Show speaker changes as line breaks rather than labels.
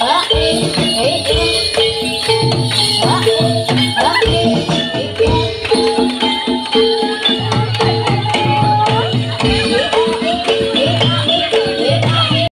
啊